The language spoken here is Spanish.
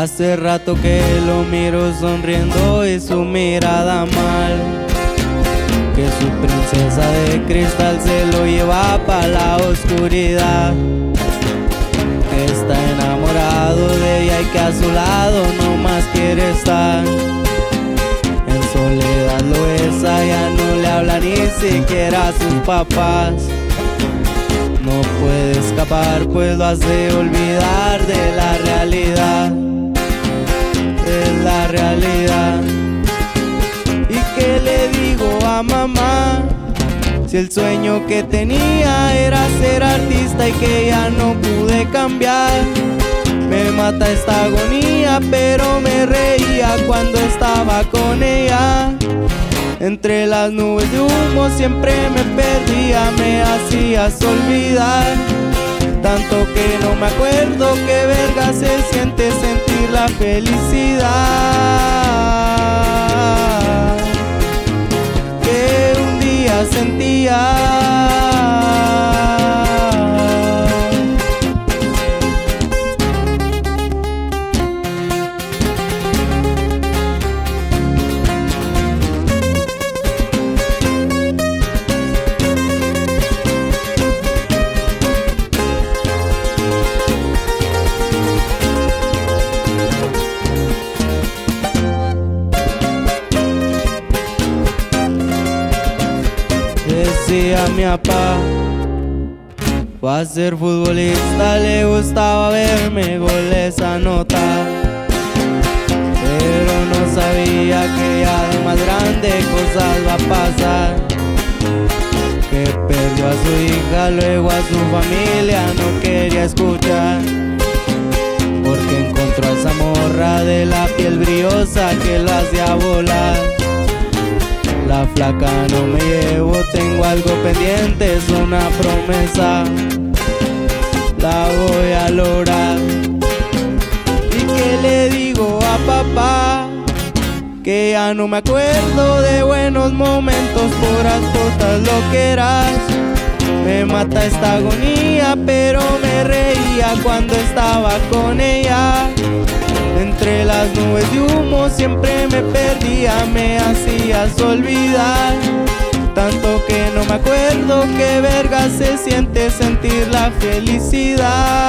Hace rato que lo miro sonriendo y su mirada mal. Que su princesa de cristal se lo lleva para la oscuridad. Está enamorado de ella y que a su lado no más quiere estar. En soledad lo besa, ya no le habla ni siquiera a sus papás. No puede escapar, pues lo hace olvidar de la realidad. ¿Y qué le digo a mamá? Si el sueño que tenía era ser artista y que ya no pude cambiar. Me mata esta agonía, pero me reía cuando estaba con ella. Entre las nubes de humo siempre me perdía, me hacías olvidar. Tanto que no me acuerdo qué verga se siente sentir la felicidad. Que un día sentía. Decía mi papá, va a ser futbolista, le gustaba verme goles anotar. Pero no sabía que ya de más grande cosas va a pasar. Que perdió a su hija, luego a su familia, no quería escuchar. Porque encontró a esa morra de la piel brillosa que lo hacía volar. La flaca no me algo es una promesa. La voy a lograr. ¿Y qué le digo a papá? Que ya no me acuerdo de buenos momentos, puras cosas lo que eras. Me mata esta agonía, pero me reía cuando estaba con ella. Entre las nubes de humo siempre me perdía, me hacías olvidar. Tanto no me acuerdo qué verga se siente sentir la felicidad.